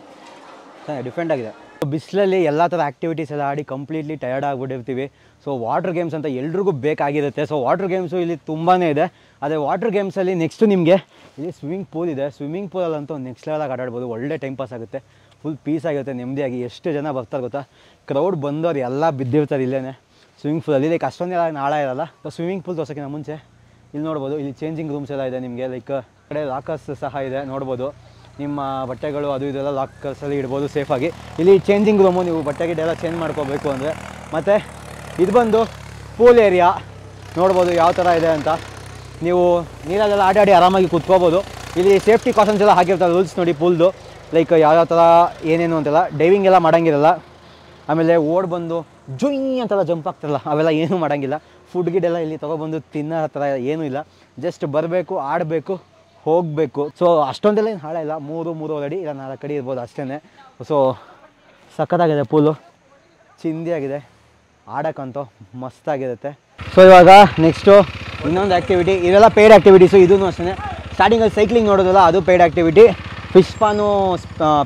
ಚೆನ್ನಾಗಿ ಡಿಫ್ರೆಂಟ್ ಆಗಿದೆ. ಬಿಸಿಲಲ್ಲಿ ಎಲ್ಲ ಥರ ಆ್ಯಕ್ಟಿವಿಟೀಸ್ ಎಲ್ಲ ಆಡಿ ಕಂಪ್ಲೀಟ್ಲಿ ಟಯರ್ಡ್ ಆಗಿಬಿಟ್ಟಿರ್ತೀವಿ. ಸೊ ವಾಟರ್ ಗೇಮ್ಸ್ ಅಂತ ಎಲ್ರಿಗೂ ಬೇಕಾಗಿರುತ್ತೆ. ಸೊ ವಾಟರ್ ಗೇಮ್ಸು ಇಲ್ಲಿ ತುಂಬಾ ಇದೆ. ಅದೇ ವಾಟರ್ ಗೇಮ್ಸಲ್ಲಿ ನೆಕ್ಸ್ಟು ನಿಮಗೆ ಇಲ್ಲಿ ಸ್ವಿಮ್ಮಿಂಗ್ ಪೂಲ್ ಇದೆ. ಸ್ವಿಮ್ಮಿಂಗ್ ಪೂಲಲ್ಲಂತೂ ನೆಕ್ಸ್ಟ್ ಲೆವೆಲಾಗಿ ಆಟಾಡ್ಬೋದು. ಒಳ್ಳೆ ಟೈಮ್ ಪಾಸ್ ಆಗುತ್ತೆ. ಫುಲ್ ಪೀಸ್ ಆಗಿರುತ್ತೆ, ನೆಮ್ಮದಿಯಾಗಿ. ಎಷ್ಟು ಜನ ಬರ್ತಾರೆ ಗೊತ್ತಾ? ಕ್ರೌಡ್ ಬಂದವ್ರು ಎಲ್ಲ ಬಿದ್ದಿರ್ತಾರೆ ಇಲ್ಲೇ ಸ್ವಿಮ್ಮಿಂಗ್ ಪೂಲಲ್ಲಿ ಲೈಕ್ ಅಷ್ಟೊಂದೆಲ್ಲ ನಾಳ ಇರಲ್ಲ. ಸೊ ಸ್ವಿಮ್ಮಿಂಗ್ ಪೂಲ್ ತೋರ್ಸೋಕ್ಕಿಂತ ಮುಂಚೆ ಇಲ್ಲಿ ನೋಡ್ಬೋದು. ಇಲ್ಲಿ ಚೇಂಜಿಂಗ್ ರೂಮ್ಸ್ ಎಲ್ಲ ಇದೆ ನಿಮಗೆ. ಲೈಕ್ ಕಡೆ ಲಾಕರ್ಸ್ ಸಹ ಇದೆ, ನೋಡ್ಬೋದು. ನಿಮ್ಮ ಬಟ್ಟೆಗಳು ಅದು ಇದೆಲ್ಲ ಲಾಕರ್ಸಲ್ಲಿ ಇಡ್ಬೋದು ಸೇಫಾಗಿ ಇಲ್ಲಿ ಚೇಂಜಿಂಗ್ ರೂಮು ನೀವು ಬಟ್ಟೆ ಗಿಟ್ಟೆ ಎಲ್ಲ ಚೇಂಜ್ ಮಾಡ್ಕೋಬೇಕು ಅಂದರೆ. ಮತ್ತು ಇದು ಬಂದು ಪೂಲ್ ಏರಿಯಾ ನೋಡ್ಬೋದು ಯಾವ ಥರ ಇದೆ ಅಂತ. ನೀವು ನೀರಲ್ಲೆಲ್ಲ ಆಟಾಡಿ ಆರಾಮಾಗಿ ಕೂತ್ಕೋಬೋದು. ಇಲ್ಲಿ ಸೇಫ್ಟಿ ಕಾಸನ್ಸ್ ಎಲ್ಲ ಹಾಕಿರ್ತಾರೆ ರೂಲ್ಸ್ ನೋಡಿ ಪೂಲ್ದು ಲೈಕ್ ಯಾವ್ಯಾವ ಥರ ಏನೇನು ಅಂತೆಲ್ಲ. ಡೈವಿಂಗ್ ಎಲ್ಲ ಮಾಡೋಂಗಿರಲ್ಲ. ಆಮೇಲೆ ಓಡ್ ಬಂದು ಜುಯ್ ಅಂತೆಲ್ಲ ಜಂಪ್ ಆಗ್ತಿರಲ್ಲ, ಅವೆಲ್ಲ ಏನೂ ಮಾಡೋಂಗಿಲ್ಲ. ಫುಡ್ ಗಿಡೆಲ್ಲ ಇಲ್ಲಿ ತೊಗೊಬಂದು ತಿನ್ನೋ ಥರ ಏನೂ ಇಲ್ಲ. ಜಸ್ಟ್ ಬರಬೇಕು, ಆಡಬೇಕು. ಹೋಗಬೇಕು. ಸೊ ಅಷ್ಟೊಂದೆಲ್ಲ ಏನು ಹಾಳ ಇಲ್ಲ. ಮೂರು, ಮೂರುವರೆ ಅಡಿ ಇಲ್ಲ, ನಾಲ್ಕು ಅಡಿ ಇರ್ಬೋದು ಅಷ್ಟೇ ಸೊ ಸಖತ್ತಾಗಿದೆ ಪೂಲು. ಚಿಂದಿಯಾಗಿದೆ. ಆಡೋಕ್ಕಂತೂ ಮಸ್ತಾಗಿರುತ್ತೆ. ಸೊ ಇವಾಗ ನೆಕ್ಸ್ಟು ಇನ್ನೊಂದು ಆ್ಯಕ್ಟಿವಿಟಿ ಇವೆಲ್ಲ ಪೇಯ್ಡ್ ಆ್ಯಕ್ಟಿವಿಟೀಸು ಇದೂ ಅಷ್ಟೇ ಸ್ಟಾರ್ಟಿಂಗಲ್ಲಿ ಸೈಕ್ಲಿಂಗ್ ನೋಡೋದಲ್ಲ, ಅದು ಪೇಯ್ಡ್ ಆ್ಯಕ್ಟಿವಿಟಿ ಫಿಶ್ ಪಾನು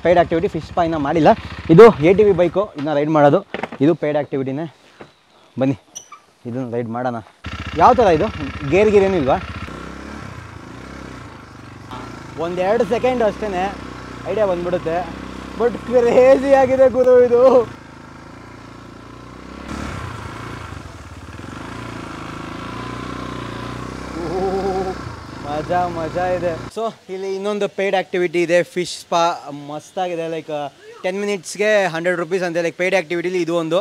ಪೇಯ್ಡ್ ಆ್ಯಕ್ಟಿವಿಟಿ ಫಿಶ್ ಪಾ ಇನ್ನೂ ಮಾಡಿಲ್ಲ. ಇದು ಎ ಟಿ ವಿ ಬೈಕು ಇನ್ನು ರೈಡ್ ಮಾಡೋದು. ಇದು ಪೇಯ್ಡ್ ಆ್ಯಕ್ಟಿವಿಟಿನೇ ಬನ್ನಿ, ಇದನ್ನು ರೈಡ್ ಮಾಡೋಣ. ಯಾವ ಥರ ಇದು? ಗೇರ್ ಗೀರ್ ಇಲ್ವಾ? ಒಂದೆರಡು ಸೆಕೆಂಡ್ ಅಷ್ಟೇ ಐಡಿಯಾ ಬಂದ್ಬಿಡುತ್ತೆ. ಬಟ್ ಕ್ರೇಜಿ ಆಗಿದೆ ಗುರು ಇದು. ಮಜಾ ಮಜಾ ಇದೆ. ಸೊ ಇಲ್ಲಿ ಇನ್ನೊಂದು ಪೇಯ್ಡ್ ಆ್ಯಕ್ಟಿವಿಟಿ ಇದೆ ಫಿಶ್ ಸ್ಪಾ ಮಸ್ತಾಗಿದೆ ಲೈಕ್ ಟೆನ್ ಮಿನಿಟ್ಸ್ಗೆ ಹಂಡ್ರೆಡ್ ರುಪೀಸ್ ಅಂತ ಲೈಕ್ ಪೇಯ್ಡ್ ಆ್ಯಕ್ಟಿವಿಟಿಲಿ ಇದು ಒಂದು.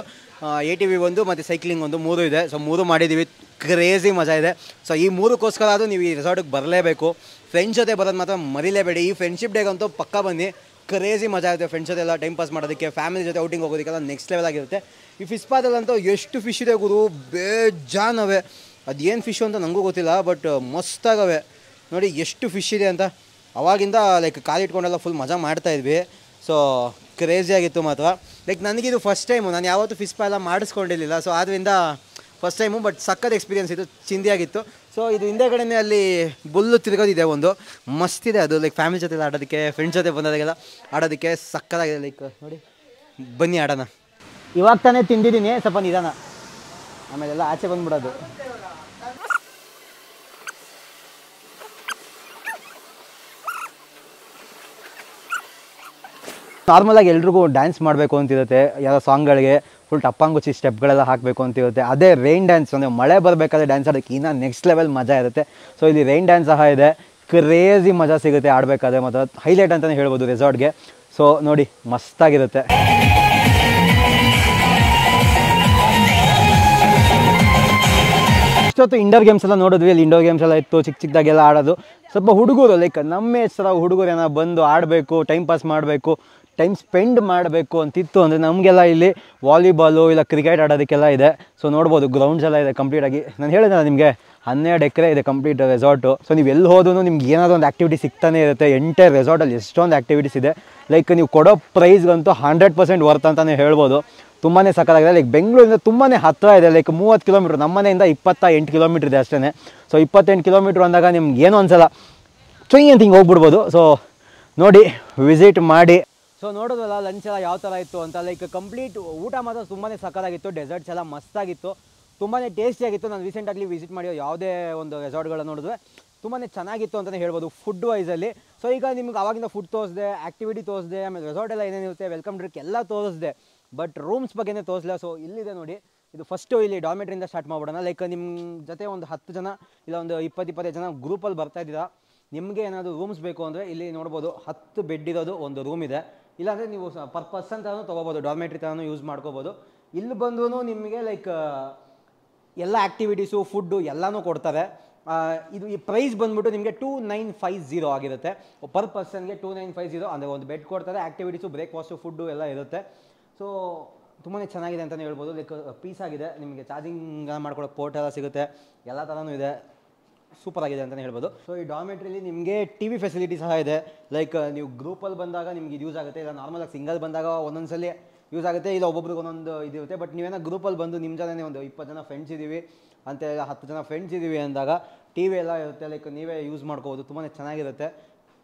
ಎ ಟಿ ವಿ ಒಂದು ಮತ್ತು ಸೈಕ್ಲಿಂಗ್ ಒಂದು, ಮೂರು ಇದೆ. ಸೊ ಮೂರು ಮಾಡಿದ್ದೀವಿ ಕ್ರೇಜಿ ಮಜಾ ಇದೆ. ಸೊ ಈ ಮೂರಕ್ಕೋಸ್ಕರ ಆದರೂ ನೀವು ಈ ರೆಸಾರ್ಟಿಗೆ ಬರಲೇಬೇಕು. ಫ್ರೆಂಡ್ಸ್ ಜೊತೆ ಬರೋದು ಮಾತ್ರ ಮರಿಲೇಬೇಡಿ. ಈ ಫ್ರೆಂಡ್ಶಿಪ್ ಡೇಗಂತೂ ಪಕ್ಕ ಬನ್ನಿ. ಕ್ರೇಜಿ ಮಜಾ ಇರುತ್ತೆ ಫ್ರೆಂಡ್ಸ್ ಜೊತೆ ಎಲ್ಲ ಟೈಮ್ ಪಾಸ್ ಮಾಡೋದಕ್ಕೆ ಫ್ಯಾಮಿಲಿ ಜೊತೆ ಔಟಿಂಗ್ ಹೋಗೋದಕ್ಕೆಲ್ಲ ನೆಕ್ಸ್ಟ್ ಲೆವೆಲ್ ಆಗಿರುತ್ತೆ. ಈ ಫಿಶ್ ಪಾದಲ್ಲಂತೂ ಎಷ್ಟು ಫಿಶ್ ಇದೆ ಗುರು? ಬೇಜಾನವೆ. ಅದೇನು ಫಿಶ್ ಅಂತ ನನಗೂ ಗೊತ್ತಿಲ್ಲ ಬಟ್ ಮಸ್ತಾಗವೆ. ನೋಡಿ ಎಷ್ಟು ಫಿಶ್ ಇದೆ ಅಂತ. ಅವಾಗಿಂದ ಲೈಕ್ ಕಾಲಿಟ್ಕೊಂಡೆಲ್ಲ ಫುಲ್ ಮಜಾ ಮಾಡ್ತಾಯಿದ್ವಿ ಸೊ ಕ್ರೇಜಿ ಆಗಿತ್ತು ಮಾತ್ರ. ಲೈಕ್ ನನಗಿದು ಫಸ್ಟ್ ಟೈಮು ನಾನು ಯಾವತ್ತೂ ಫಿಶ್ ಪಾ ಎಲ್ಲ ಮಾಡಿಸ್ಕೊಂಡಿರಲಿಲ್ಲ. ಸೊ ಆದ್ದರಿಂದ ಫಸ್ಟ್ ಟೈಮು ಬಟ್ ಸಕ್ಕತ್ ಎಕ್ಸ್ಪೀರಿಯನ್ಸ್ ಇತ್ತು. ಚಿಂದಿಯಾಗಿತ್ತು ಸೊ ಇದು ಹಿಂದೆಗಡೆನೇ ಅಲ್ಲಿ ಬುಲ್ಲು ತಿರ್ಗೋದಿದೆ ಒಂದು. ಮಸ್ತಿದೆ ಅದು ಲೈಕ್ ಫ್ಯಾಮಿಲಿ ಜೊತೆ ಆಡೋದಕ್ಕೆ ಫ್ರೆಂಡ್ಸ್ ಜೊತೆ ಬಂದಾಗೆಲ್ಲ ಆಡೋದಕ್ಕೆ ಸಕ್ಕತ್ತಾಗಿದೆ ಲೈಕ್ ನೋಡಿ. ಬನ್ನಿ ಆಡೋಣ. ಇವಾಗ ತಾನೇ ತಿಂದಿದ್ದೀನಿ, ಸ್ವಲ್ಪ ನಿಧಾನ. ಆಮೇಲೆಲ್ಲ ಆಚೆ ಬಂದ್ಬಿಡೋದು. ನಾರ್ಮಲಾಗಿ ಎಲ್ರಿಗೂ ಡ್ಯಾನ್ಸ್ ಮಾಡಬೇಕು ಅಂತಿರುತ್ತೆ. ಸಾಂಗ್ ಸಾಂಗ್ಗಳಿಗೆ ಫುಲ್ ಟಪ್ಪಂಗುಚ್ಚಿ ಸ್ಟೆಪ್ಗಳೆಲ್ಲ ಹಾಕಬೇಕು ಅಂತಿರುತ್ತೆ. ಅದೇ ರೈನ್ ಡ್ಯಾನ್ಸ್ ಅಂದರೆ ಮಳೆ ಬರಬೇಕಾದ್ರೆ ಡ್ಯಾನ್ಸ್ ಆಡೋಕ್ಕೆ ಇನ್ನೂ ನೆಕ್ಸ್ಟ್ ಲೆವೆಲ್ ಮಜಾ ಇರುತ್ತೆ. ಸೊ ಇಲ್ಲಿ ರೈನ್ ಡ್ಯಾನ್ಸ್ ಸಹ ಇದೆ. ಕ್ರೇಜಿ ಮಜಾ ಸಿಗುತ್ತೆ ಆಡಬೇಕಾದ್ರೆ. ಮತ್ತು ಹೈಲೈಟ್ ಅಂತಲೇ ಹೇಳ್ಬೋದು ರೆಸಾರ್ಟ್ಗೆ ಸೊ ನೋಡಿ, ಮಸ್ತಾಗಿರುತ್ತೆ. ಇಷ್ಟೊತ್ತು ಇಂಡೋರ್ ಗೇಮ್ಸ್ ಎಲ್ಲ ನೋಡಿದ್ವಿ. ಇಲ್ಲಿ ಇಂಡೋರ್ ಗೇಮ್ಸ್ ಎಲ್ಲ ಇತ್ತು. ಚಿಕ್ಕ ಚಿಕ್ಕದಾಗೆಲ್ಲ ಆಡೋದು. ಸ್ವಲ್ಪ ಹುಡುಗರು ಲೈಕ್ ನಮ್ಮ ಹೆಸರ ಹುಡುಗರು ಏನೋ ಬಂದು ಆಡಬೇಕು ಟೈಮ್ ಪಾಸ್ ಮಾಡಬೇಕು. ಟೈಮ್ ಸ್ಪೆಂಡ್ ಮಾಡಬೇಕು ಅಂತಿತ್ತು ಅಂದರೆ ನಮಗೆಲ್ಲ ಇಲ್ಲಿ ವಾಲಿಬಾಲು ಇಲ್ಲ ಕ್ರಿಕೆಟ್ ಆಡೋದಕ್ಕೆಲ್ಲ ಇದೆ. ಸೊ ನೋಡ್ಬೋದು ಗ್ರೌಂಡ್ಸ್ ಎಲ್ಲ ಇದೆ ಕಂಪ್ಲೀಟಾಗಿ ನಾನು ಹೇಳಿದೆ ನಿಮಗೆ, ಹನ್ನೆರಡು ಎಕರೆ ಇದೆ ಕಂಪ್ಲೀಟ್ ರೆಸಾರ್ಟು ಸೊ ನೀವು ಎಲ್ಲಿ ಹೋದ್ರೂ ನಿಮ್ಗೆ ಏನಾದರೂ ಒಂದು ಆ್ಯಕ್ಟಿವಿಟಿ ಸಿಗ್ತಾನೆ ಇರುತ್ತೆ. ಎಂಟೈರ್ ರೆಸಾರ್ಟಲ್ಲಿ ಎಷ್ಟೊಂದು ಆ್ಯಕ್ಟಿವಿಟೀಸ್ ಇದೆ. ಲೈಕ್ ನೀವು ಕೊಡೋ ಪ್ರೈಸ್ಗಂತೂ ಹಂಡ್ರೆಡ್ ಪರ್ಸೆಂಟ್ ವರ್ತ್ ಅಂತಲೇ ಹೇಳ್ಬೋದು. ತುಂಬಾ ಸಕ್ಕತ್ತಾಗಿದೆ ಲೈಕ್ ಬೆಂಗಳೂರಿಂದ ತುಂಬಾ ಹತ್ತಿರ ಇದೆ. ಲೈಕ್ ಮೂವತ್ತು ಕಿಲೋಮೀಟ್ರ್ ನಮ್ಮನೆಯಿಂದ ಇಪ್ಪತ್ತ ಎಂಟು ಕಿಲೋಮೀಟ್ರ್ ಇದೆ ಅಷ್ಟೇ ಸೊ ಇಪ್ಪತ್ತೆಂಟು ಕಿಲೋಮೀಟ್ರ್ ಅಂದಾಗ ನಿಮ್ಗೆ ಏನೋ ಅನ್ಸಲ್ಲ. ಚೊಯ್ ಅಂತ ಹಿಂಗೆ ಹೋಗ್ಬಿಡ್ಬೋದು. ಸೊ ನೋಡಿ ವಿಸಿಟ್ ಮಾಡಿ. ಸೊ ನೋಡೋದಲ್ಲ ಲಂಚ್ ಎಲ್ಲ ಯಾವ ಥರ ಇತ್ತು ಅಂತ ಲೈಕ್ ಕಂಪ್ಲೀಟ್ ಊಟ ಮಾತ್ರ ತುಂಬಾ ಸಕ್ಕತ್ತಾಗಿತ್ತು ಡೆಸರ್ಟ್ಸ್ ಎಲ್ಲ ಮಸ್ತಾಗಿತ್ತು ತುಂಬಾ ಟೇಸ್ಟಿಯಾಗಿತ್ತು ನಾನು ರೀಸೆಂಟಾಗಿ ವಿಸಿಟ್ ಮಾಡಿರೋ ಯಾವುದೇ ಒಂದು ರೆಸಾರ್ಟ್ಗಳನ್ನ ನೋಡಿದ್ರೆ ತುಂಬಾ ಚೆನ್ನಾಗಿತ್ತು ಅಂತಲೇ ಹೇಳ್ಬೋದು ಫುಡ್ ವೈಸಲ್ಲಿ ಸೊ ಈಗ ನಿಮ್ಗೆ ಆವಾಗಿಂದ ಫುಡ್ ತೋರಿಸಿದೆ ಆ್ಯಕ್ಟಿವಿಟಿ ತೋರಿಸಿದೆ, ಆಮೇಲೆ ರೆಸಾರ್ಟ್ ಎಲ್ಲ ಏನೇನಿರುತ್ತೆ ವೆಲ್ಕಮ್ ಡ್ರಿಂಕ್ ಎಲ್ಲ ತೋರಿಸಿದೆ ಬಟ್ ರೂಮ್ಸ್ ಬಗ್ಗೆನೇ ತೋರಿಸಲಿಲ್ಲ. ಸೊ ಇಲ್ಲಿದೆ ನೋಡಿ, ಇದು ಫಸ್ಟು ಇಲ್ಲಿ ಡಾಮೆಟ್ರಿಂದ ಸ್ಟಾರ್ಟ್ ಮಾಡ್ಬಿಡೋಣ. ಲೈಕ್ ನಿಮ್ಮ ಜೊತೆ ಒಂದು ಹತ್ತು ಜನ ಇಲ್ಲ ಒಂದು ಇಪ್ಪತ್ತು, ಇಪ್ಪತ್ತೈದು ಜನ ಗ್ರೂಪಲ್ಲಿ ಬರ್ತಾ ಇದ್ದೀರಾ, ನಿಮಗೆ ಏನಾದರೂ ರೂಮ್ಸ್ ಬೇಕು ಅಂದರೆ ಇಲ್ಲಿ ನೋಡ್ಬೋದು, ಹತ್ತು ಬೆಡ್ ಇರೋದು ಒಂದು ರೂಮ್ ಇದೆ. ಇಲ್ಲಾಂದರೆ ನೀವು ಪರ್ ಪರ್ಸನ್ ಥರನೂ ತೊಗೋಬೋದು ಡಾರ್ಮೆಟ್ರಿ ಥರನೂ ಯೂಸ್ ಮಾಡ್ಕೋಬೋದು. ಇಲ್ಲಿ ಬಂದೂ ನಿಮಗೆ ಲೈಕ್ ಎಲ್ಲ ಆ್ಯಕ್ಟಿವಿಟೀಸು ಫುಡ್ಡು ಎಲ್ಲನೂ ಕೊಡ್ತಾರೆ ಇದು ಈ ಪ್ರೈಸ್ ಬಂದ್ಬಿಟ್ಟು ನಿಮಗೆ ಟೂ ನೈನ್ ಫೈವ್ ಜೀರೋ ಆಗಿರುತ್ತೆ. ಪರ್ ಪರ್ಸನ್ಗೆ ಟೂ ನೈನ್ ಫೈವ್ ಜೀರೋ ಅಂದರೆ ಒಂದು ಬೆಡ್ ಕೊಡ್ತಾರೆ ಆ್ಯಕ್ಟಿವಿಟೀಸು ಬ್ರೇಕ್ಫಾಸ್ಟು ಫುಡ್ಡು ಎಲ್ಲ ಇರುತ್ತೆ. ಸೊ ತುಂಬಾ ಚೆನ್ನಾಗಿದೆ ಅಂತಲೇ ಹೇಳ್ಬೋದು. ಲೈಕ್ ಪೀಸ್ ಆಗಿದೆ. ನಿಮಗೆ ಚಾರ್ಜಿಂಗ್ ಮಾಡ್ಕೊಳ್ಳೋಕೆ ಪೋರ್ಟ್ ಎಲ್ಲ ಸಿಗುತ್ತೆ. ಎಲ್ಲ ಥರನೂ ಇದೆ. ಸೂಪರ್ ಆಗಿದೆ ಅಂತಲೇ ಹೇಳ್ಬೋದು. ಸೊ ಈ ಡಾಮೆಟ್ರಿಲಿ ನಿಮಗೆ ಟಿ ವಿ ಫೆಸಿಲಿಟಿ ಸಹ ಇದೆ. ಲೈಕ್ ನೀವು ಗ್ರೂಪಲ್ಲಿ ಬಂದಾಗ ನಿಮ್ಗೆ ಇದು ಯೂಸ್ ಆಗುತ್ತೆ. ಇಲ್ಲ ನಾರ್ಮಲಾಗಿ ಸಿಂಗಲ್ ಬಂದಾಗ ಒಂದೊಂದ್ಸಲಿ ಯೂಸ್ ಆಗುತ್ತೆ. ಇಲ್ಲ ಒಬ್ಬೊಬ್ರಿಗೆ ಒಂದೊಂದು ಇದಿರುತ್ತೆ ಬಟ್ ನೀವೇನೋ ಗ್ರೂಪಲ್ಲಿ ಬಂದು ನಿಮ್ಮ ಜೊತೆ ಒಂದು ಇಪ್ಪತ್ತು ಜನ ಫ್ರೆಂಡ್ಸ್ ಇದ್ದೀವಿ ಅಂತ ಇಲ್ಲ ಹತ್ತು ಜನ ಫ್ರೆಂಡ್ಸ್ ಇದ್ದೀವಿ ಅಂದಾಗ ಟಿ ವಿ ಎಲ್ಲ ಇರುತ್ತೆ. ಲೈಕ್ ನೀವೇ ಯೂಸ್ ಮಾಡ್ಕೋಬೋದು. ತುಂಬಾ ಚೆನ್ನಾಗಿರುತ್ತೆ.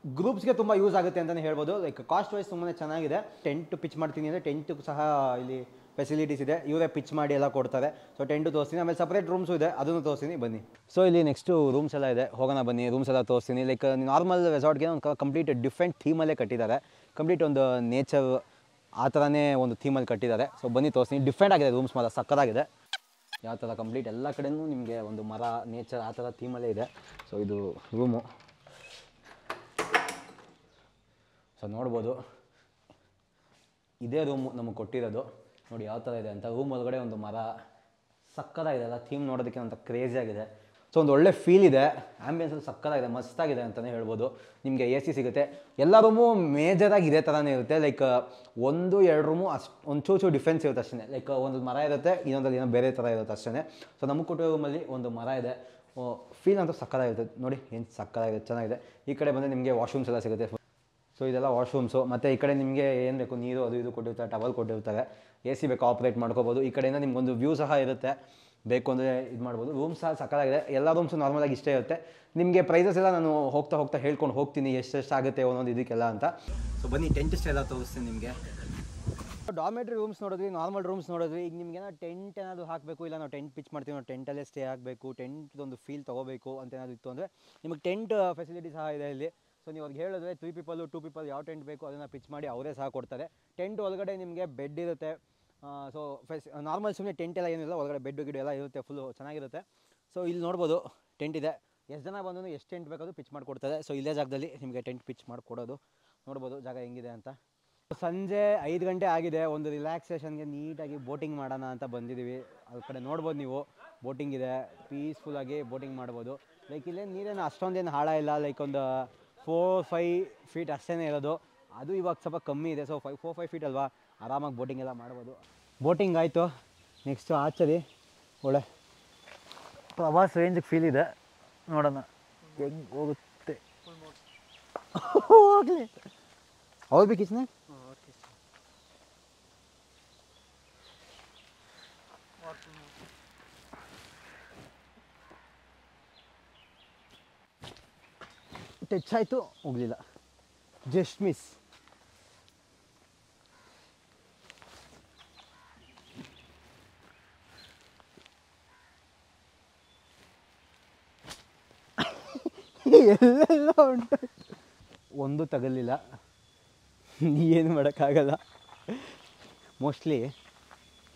ಗ್ರೂಪ್ಸ್ಗೆ ತುಂಬ ಯೂಸ್ ಆಗುತ್ತೆ ಅಂತಲೇ ಹೇಳ್ಬೋದು. ಲೈಕ್ ಕಾಸ್ಟ್ ವೈಸ್ ತುಂಬಾ ಚೆನ್ನಾಗಿದೆ. ಟೆಂಟ್ ಪಿಚ್ ಮಾಡ್ತೀನಿ ಅಂದರೆ ಟೆಂಟ್ ಸಹ ಇಲ್ಲಿ ಫೆಸಿಲಿಟೀಸ್ ಇದೆ. ಇವರೇ ಪಿಚ್ ಮಾಡಿ ಎಲ್ಲ ಕೊಡ್ತಾರೆ. ಸೊ ಟೆಂಟು ತೋರಿಸ್ತೀನಿ. ಆಮೇಲೆ ಸಪ್ರೇಟ್ ರೂಮ್ಸು ಇದೆ. ಅದನ್ನು ತೋರಿಸ್ತೀನಿ. ಬನ್ನಿ. ಸೊ ಇಲ್ಲಿ ನೆಕ್ಸ್ಟು ರೂಮ್ಸ್ ಎಲ್ಲ ಇದೆ. ಹೋಗೋಣ ಬನ್ನಿ. ರೂಮ್ಸ್ ಎಲ್ಲ ತೋರಿಸ್ತೀನಿ. ಲೈಕ್ ನಾರ್ಮಲ್ ರೆಸಾರ್ಟ್ಗೆ ಒಂದು ಕಂಪ್ಲೀಟ್ ಡಿಫ್ರೆಂಟ್ ಥೀಮಲ್ಲೇ ಕಟ್ಟಿದ್ದಾರೆ. ಕಂಪ್ಲೀಟ್ ಒಂದು ನೇಚರ್ ಆ ಥರನೇ ಒಂದು ಥೀಮಲ್ಲಿ ಕಟ್ಟಿದ್ದಾರೆ. ಸೊ ಬನ್ನಿ ತೋರಿಸ್ತೀನಿ. ಡಿಫ್ರೆಂಟ್ ಆಗಿದೆ ರೂಮ್ಸ್ ಮಾತ್ರ. ಸಕ್ಕತ್ತಾಗಿದೆ ಯಾವ ಥರ ಕಂಪ್ಲೀಟ್ ಎಲ್ಲ ಕಡೆಯೂ ನಿಮಗೆ ಒಂದು ಮರ ನೇಚರ್ ಆ ಥರ ಥೀಮಲ್ಲೇ ಇದೆ. ಸೊ ಇದು ರೂಮು ಸೊ ನೋಡ್ಬೋದು. ಇದೇ ರೂಮು ನಮಗೆ ಕೊಟ್ಟಿರೋದು. ನೋಡಿ, ಯಾವ ಥರ ಇದೆ ಅಂತ. ರೂಮ್ ಒಳಗಡೆ ಒಂದು ಮರ. ಸಕ್ಕದಾಗಿದೆ ಅಲ್ಲ ಥೀಮ್ ನೋಡೋದಕ್ಕೆ ಕ್ರೇಜಿ ಆಗಿದೆ. ಸೊ ಒಂದು ಒಳ್ಳೆ ಫೀಲ್ ಇದೆ. ಆ್ಯಂಬಿಯನ್ಸಲ್ಲಿ ಸಕ್ಕದಾಗಿದೆ ಮಸ್ತಾಗಿದೆ ಅಂತಲೇ ಹೇಳ್ಬೋದು. ನಿಮಗೆ ಎ ಸಿ ಸಿಗುತ್ತೆ. ಎಲ್ಲ ರೂಮು ಮೇಜರಾಗಿ ಇದೇ ಥರನೇ ಇರುತ್ತೆ. ಲೈಕ್ ಒಂದು, ಎರಡು ರೂಮು ಅಷ್ಟು ಒಂದು ಚೂರು ಡಿಫ್ರೆನ್ಸ್ ಇರುತ್ತೆ ಅಷ್ಟೇ ಲೈಕ್ ಒಂದು ಮರ ಇರುತ್ತೆ ಇನ್ನೊಂದಲ್ಲಿ ಏನೋ ಬೇರೆ ಥರ ಇರುತ್ತೆ ಅಷ್ಟೇ ಸೊ ನಮ್ಮ ಕುಟುಂಬ ರೂಮಲ್ಲಿ ಒಂದು ಮರ ಇದೆ. ಫೀಲ್ ಅಂತೂ ಸಕ್ಕದಾಗಿರುತ್ತೆ ನೋಡಿ, ಏನು ಸಕ್ಕತ್ತಾಗಿದೆ, ಚೆನ್ನಾಗಿದೆ. ಈ ಕಡೆ ಬಂದರೆ ನಿಮಗೆ ವಾಶ್ರೂಮ್ಸ್ ಎಲ್ಲ ಸಿಗುತ್ತೆ. ಸೊ ಇದೆಲ್ಲ ವಾಶ್ರೂಮ್ಸು ಮತ್ತು ಈ ಕಡೆ ನಿಮಗೆ ಏನು ಬೇಕು? ನೀರು, ಅದು ಇದು ಕೊಟ್ಟಿರ್ತಾರೆ ಟವಲ್ ಕೊಟ್ಟಿರ್ತಾರೆ. ಎ ಸಿ ಬೇಕು, ಆಪ್ರೇಟ್ ಮಾಡ್ಕೋಬೋದು. ಈ ಕಡೆಯಿಂದ ನಿಮ್ಗೊಂದು ವ್ಯೂ ಸಹ ಇರುತ್ತೆ. ಬೇಕು ಅಂದರೆ ಇದು ಮಾಡ್ಬೋದು. ರೂಮ್ ಸಹ ಸಕ್ಕತ್ತಾಗಿದೆ. ಎಲ್ಲ ರೂಮ್ಸು ನಾರ್ಮಲಾಗಿ ಇಷ್ಟೇ ಇರುತ್ತೆ. ನಿಮಗೆ ಪ್ರೈಸಸ್ ಎಲ್ಲ ನಾನು ಹೋಗ್ತಾ ಹೋಗ್ತಾ ಹೇಳ್ಕೊಂಡು ಹೋಗ್ತೀನಿ. ಎಷ್ಟೆಷ್ಟು ಆಗುತ್ತೆ ಒಂದೊಂದು ಇದಕ್ಕೆಲ್ಲ ಅಂತ. ಸೊ ಬನ್ನಿ ಟೆಂಟ್ ಎಲ್ಲ ತೋರಿಸ್ತೀನಿ ನಿಮಗೆ. ಡಾಮೆಟ್ರಿ ರೂಮ್ಸ್ ನೋಡಿದ್ವಿ ನಾರ್ಮಲ್ ರೂಮ್ಸ್ ನೋಡಿದ್ವಿ. ಈಗ ನಿಮ್ಗೆ ಟೆಂಟ್ ಏನಾದರೂ ಹಾಕಬೇಕು, ಇಲ್ಲ ನಾವು ಟೆಂಟ್ ಪಿಚ್ ಮಾಡ್ತೀವಿ, ನಾವು ಟೆಂಟಲ್ಲೇ ಸ್ಟೇ ಆಗಬೇಕು ಟೆಂಟ್ ಒಂದು ಫೀಲ್ ತೊಗೋಬೇಕು ಅಂತ ಏನಾದರೂ ಇತ್ತು ಅಂದರೆ ನಿಮಗೆ ಟೆಂಟ್ ಫೆಸಿಲಿಟಿ ಸಹ ಇದೆ ಇಲ್ಲಿ. ಸೊ ನೀವು ಅವ್ರಿಗೆ ಹೇಳಿದ್ರೆ ತ್ರೀ ಪೀಪಲು ಟೂ ಪೀಪಲ್ ಯಾವ ಟೆಂಟ್ ಬೇಕು ಅದನ್ನು ಪಿಚ್ ಮಾಡಿ ಅವರೇ ಸಹ ಕೊಡ್ತಾರೆ. ಟೆಂಟ್ ಒಳಗಡೆ ನಿಮಗೆ ಬೆಡ್ ಇರುತ್ತೆ. ಸೊ ಫೆಸ್ ನಾರ್ಮಲ್ ಸುಮ್ಮನೆ ಟೆಂಟ್ ಎಲ್ಲ ಏನಿಲ್ಲ, ಒಳಗಡೆ ಬೆಡ್ ಗಿಡ ಎಲ್ಲ ಇರುತ್ತೆ ಫುಲ್ಲು ಚೆನ್ನಾಗಿರುತ್ತೆ. ಸೊ ಇಲ್ಲಿ ನೋಡ್ಬೋದು ಟೆಂಟ್ ಇದೆ. ಎಷ್ಟು ಜನ ಬಂದು ಎಷ್ಟು ಟೆಂಟ್ ಬೇಕಾದ್ರೂ ಪಿಚ್ ಮಾಡಿಕೊಡ್ತಾರೆ. ಸೊ ಇಲ್ಲೇ ಜಾಗದಲ್ಲಿ ನಿಮಗೆ ಟೆಂಟ್ ಪಿಚ್ ಮಾಡಿಕೊಡೋದು. ನೋಡ್ಬೋದು, ಜಾಗ ಹೆಂಗಿದೆ ಅಂತ. ಸಂಜೆ ಐದು ಗಂಟೆ ಆಗಿದೆ. ಒಂದು ರಿಲ್ಯಾಕ್ಸೇಷನ್ಗೆ ನೀಟಾಗಿ ಬೋಟಿಂಗ್ ಮಾಡೋಣ ಅಂತ ಬಂದಿದ್ದೀವಿ. ಅದ್ರ ಕಡೆ ನೋಡ್ಬೋದು ನೀವು. ಬೋಟಿಂಗ್ ಇದೆ. ಪೀಸ್ಫುಲ್ಲಾಗಿ ಬೋಟಿಂಗ್ ಮಾಡ್ಬೋದು. ಲೈಕ್ ಇಲ್ಲೇ ನೀರೇನು ಅಷ್ಟೊಂದೇನು ಹಾಳ ಇಲ್ಲ. ಲೈಕ್ ಒಂದು ಫೋರ್ ಫೈ ಫೀಟ್ ಅಷ್ಟೇ ಇರೋದು. ಅದು ಇವಾಗ ಸ್ವಲ್ಪ ಕಮ್ಮಿ ಇದೆ. ಸೊ ಫೈ ಫೋರ್ ಫೈವ್ ಫೀಟ್ ಅಲ್ವಾ? ಆರಾಮಾಗಿ ಬೋಟಿಂಗ್ ಎಲ್ಲ ಮಾಡ್ಬೋದು. ಬೋಟಿಂಗ್ ಆಯಿತು. ನೆಕ್ಸ್ಟು ಆಚರಿ. ಒಳ್ಳೆ ಪ್ರವಾಸ ರೇಂಜಿಗೆ ಫೀಲ್ ಇದೆ. ನೋಡೋಣ. ಹೆಂಗೆ ಹೋಗುತ್ತೆ? ಹೋಗ್ಲಿ. ಅವ್ರು ಬೇಕಿಸ್ನ ಟಚ್ ಆಯಿತು. ಹೋಗಲಿಲ್ಲ. ಜಸ್ಟ್ ಮಿಸ್ ಎಲ್ಲೆಲ್ಲ ಒಂದು ತಗಲಿಲ್ಲ. ಏನು ಮಾಡೋಕ್ಕಾಗಲ್ಲ. ಮೋಸ್ಟ್ಲಿ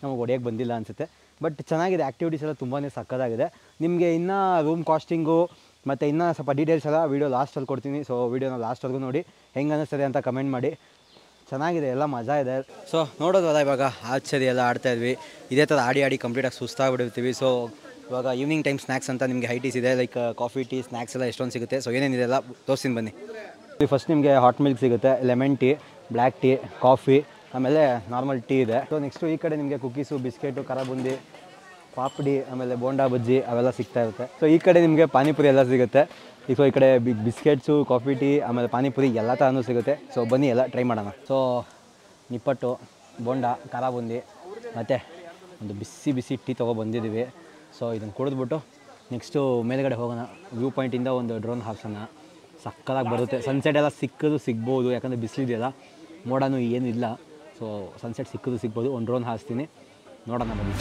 ನಮಗೆ ಹೊಡೆಯೋಕ್ಕೆ ಬಂದಿಲ್ಲ ಅನಿಸುತ್ತೆ. ಬಟ್ ಚೆನ್ನಾಗಿದೆ ಆ್ಯಕ್ಟಿವಿಟೀಸ್ ಎಲ್ಲ ತುಂಬಾ ಸಕ್ಕತ್ತಾಗಿದೆ. ನಿಮಗೆ ಇನ್ನೂ ರೂಮ್ ಕಾಸ್ಟಿಂಗು ಮತ್ತು ಇನ್ನೂ ಸ್ವಲ್ಪ ಡೀಟೇಲ್ಸ್ ಎಲ್ಲ ವೀಡಿಯೋ ಲಾಸ್ಟಲ್ಲಿ ಕೊಡ್ತೀನಿ. ಸೊ ವೀಡಿಯೋನ ಲಾಸ್ಟ್ವರೆಗೂ ನೋಡಿ, ಹೆಂಗೆ ಅನ್ನಿಸ್ತದೆ ಅಂತ ಕಮೆಂಟ್ ಮಾಡಿ. ಚೆನ್ನಾಗಿದೆ, ಎಲ್ಲ ಮಜಾ ಇದೆ. ಸೊ ನೋಡೋದಲ್ಲ ಇವಾಗ ಆಚರಿ ಎಲ್ಲ ಆಡ್ತಾಯಿದ್ವಿ ಇದೇ ಥರ ಆಡಿ ಆಡಿ ಕಂಪ್ಲೀಟಾಗಿ ಸುಸ್ತಾಗಿಬಿಡ್ತೀವಿ ಸೊ ಇವಾಗ ಈವ್ನಿಂಗ್ ಟೈಮ್ ಸ್ನ್ಯಾಕ್ಸ್ ಅಂತ ನಿಮಗೆ ಹೈ ಟೀಸ್ ಇದೆ ಲೈಕ್ ಕಾಫಿ ಟೀ ಸ್ನ್ಯಾಕ್ಸ್ ಎಲ್ಲ ಎಷ್ಟೊಂದು ಸಿಗುತ್ತೆ. ಸೊ ಏನೇನಿದೆ ಎಲ್ಲ ತೋರಿಸ್ತೀನಿ ಬನ್ನಿ. ಫಸ್ಟ್ ನಿಮಗೆ ಹಾಟ್ ಮಿಲ್ಕ್ ಸಿಗುತ್ತೆ lemon tea black tea coffee ಆಮೇಲೆ ನಾರ್ಮಲ್ ಟೀ ಇದೆ. ಸೊ ನೆಕ್ಸ್ಟು ಈ ಕಡೆ ನಿಮಗೆ ಕುಕ್ಕೀಸು ಬಿಸ್ಕೆಟು ಕರಬುಂದಿ ಬುಂದಿ ಪಾಪಡಿ, ಆಮೇಲೆ ಬೋಂಡಾ ಬಜ್ಜಿ ಅವೆಲ್ಲ ಸಿಗ್ತಾ ಇರುತ್ತೆ. ಸೊ ಈ ಕಡೆ ನಿಮಗೆ ಪಾನಿಪುರಿ ಎಲ್ಲ ಸಿಗುತ್ತೆ. ಈಗ ಈ ಕಡೆ ಬಿಗ್ ಬಿಸ್ಕೆಟ್ಸು ಕಾಫಿ ಟೀ ಆಮೇಲೆ ಪಾನಿಪುರಿ ಎಲ್ಲ ಥರನೂ ಸಿಗುತ್ತೆ. ಸೊ ಬನ್ನಿ ಎಲ್ಲ ಟ್ರೈ ಮಾಡೋಣ. ಸೊ ನಿಪ್ಪಟ್ಟು, ಬೋಂಡ ಖಾರ ಮತ್ತು ಒಂದು ಬಿಸಿ ಬಿಸಿ ಟೀ ತೊಗೊ ಬಂದಿದ್ದೀವಿ. ಸೊ ಇದನ್ನು ಕುಡಿದ್ಬಿಟ್ಟು ನೆಕ್ಸ್ಟು ಮೇಲ್ಗಡೆ ಹೋಗೋಣ. ವ್ಯೂ ಪಾಯಿಂಟಿಂದ ಒಂದು ಡ್ರೋನ್ ಹಾಕ್ಸೋಣ. ಸಕ್ಕದಾಗಿ ಬರುತ್ತೆ. ಸನ್ಸೆಟ್ ಎಲ್ಲ ಸಿಕ್ಕಿದ್ರು ಸಿಗ್ಬೋದು. ಯಾಕಂದರೆ ಬಿಸಿಲಿದೆಯಲ್ಲ, ಮೋಡನೂ ಏನೂ ಇಲ್ಲ ಸೊ ಸನ್ಸೆಟ್ ಸಿಕ್ಕಿದ್ರು ಸಿಗ್ಬೋದು. ಒಂದು ಡ್ರೋನ್ ಹಾಸ್ತೀನಿ ನೋಡೋಣ ಬನ್ನಿ.